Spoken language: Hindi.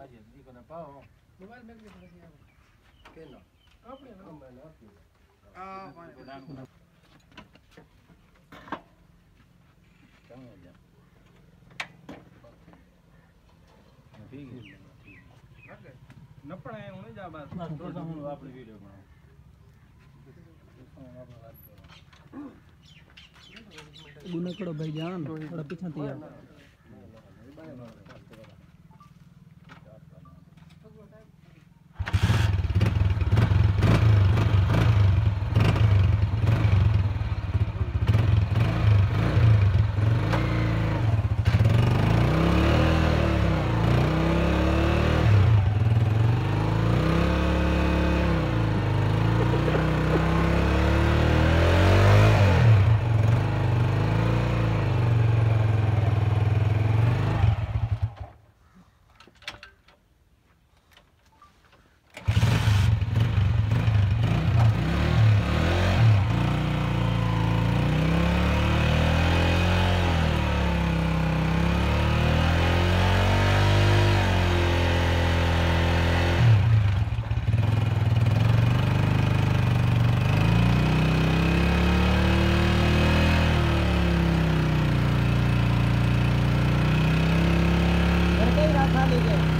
kaje ziko na pao mobile bank ke pagati hapo keno kapne na mobile hapo ah fine kama ya ठीक है न पढ़ाए होने जा बस थोड़ा सा हम आपने वीडियो बनाओ गुना करो भाई जान थोड़ा पीछा दिया बना दी जाए